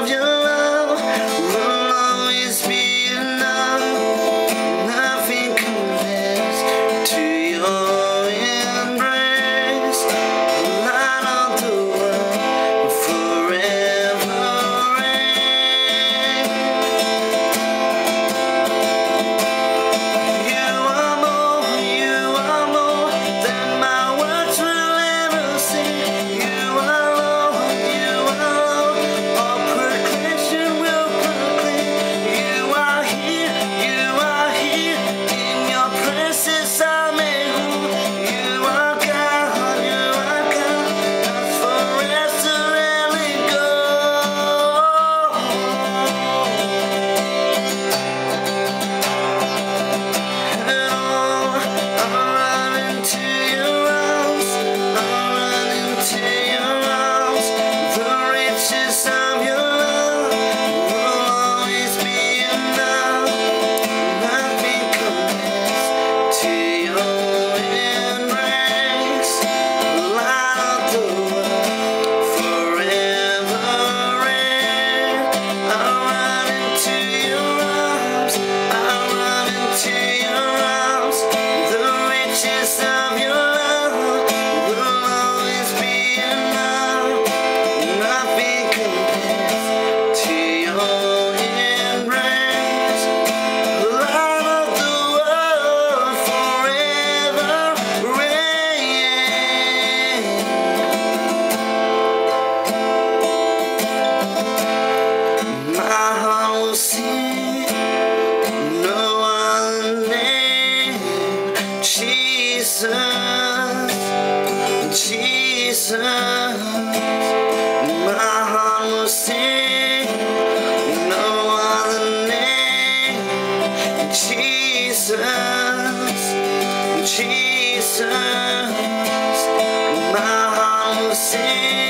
love you. Jesus, Jesus, my heart will sing no other name. Jesus, Jesus, my heart will sing.